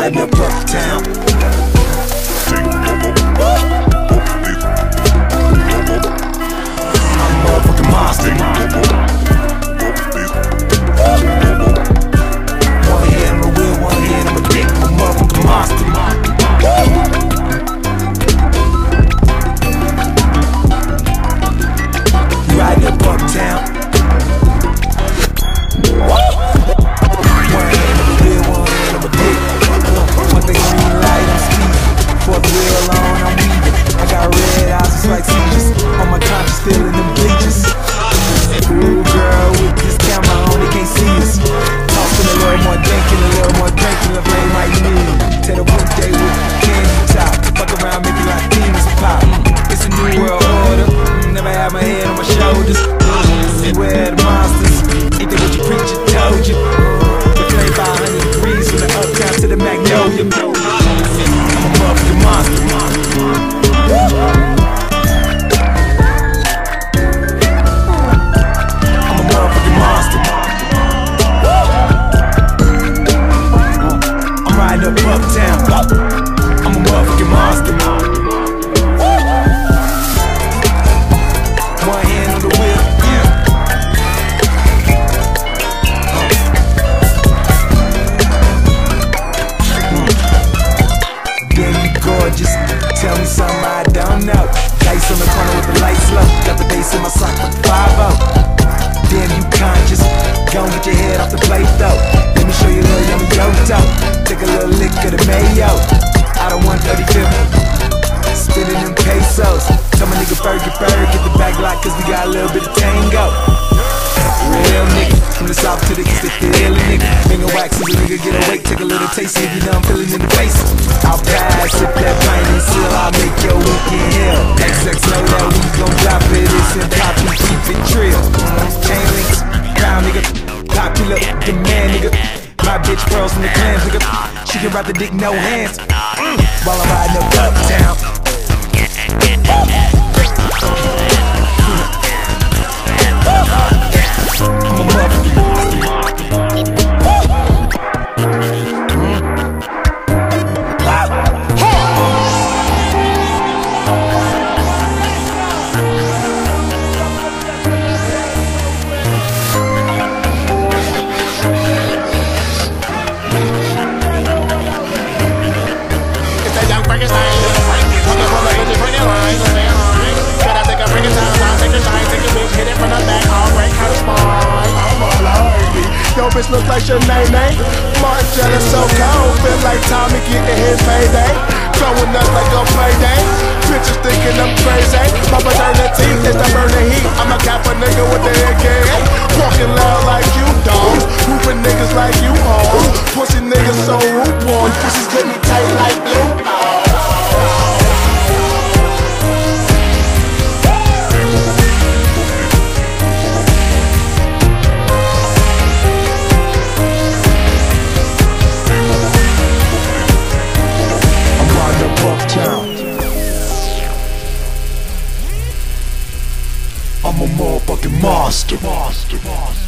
Riding up uptown. Get the back lock, cause we got a little bit of tango. Real nigga, from the south to the east, they feel a nigga. Finger wax is a nigga, get awake, take a little taste, if you know I'm feeling in the face. I'll pass if that pint and seal, I'll make your weekend hell. XX know that we gon' drop it, it's and pop and keep it trill. Chain links, crown nigga, popular demand nigga. My bitch pearls from the clans nigga. She can ride the dick no hands. Mm. While I'm riding up uptown. Frankenstein. Bitches, bring it line. Get up, take a Frankenstein, time, take a shine, take a bitch, hit it from the back, all how to spine. I'm all lady. Yo, bitch look like Shanae. Eh? Margiela so cold, feel like Tommy getting his payday. Throwing up like a payday. Bitches thinking I'm crazy. My paternity is the burning heat. I'm a kappa nigga with the AK. Walking loud like you, dogs. Whooping niggas like you, hoes. I'm a motherfucking monster. monster, monster.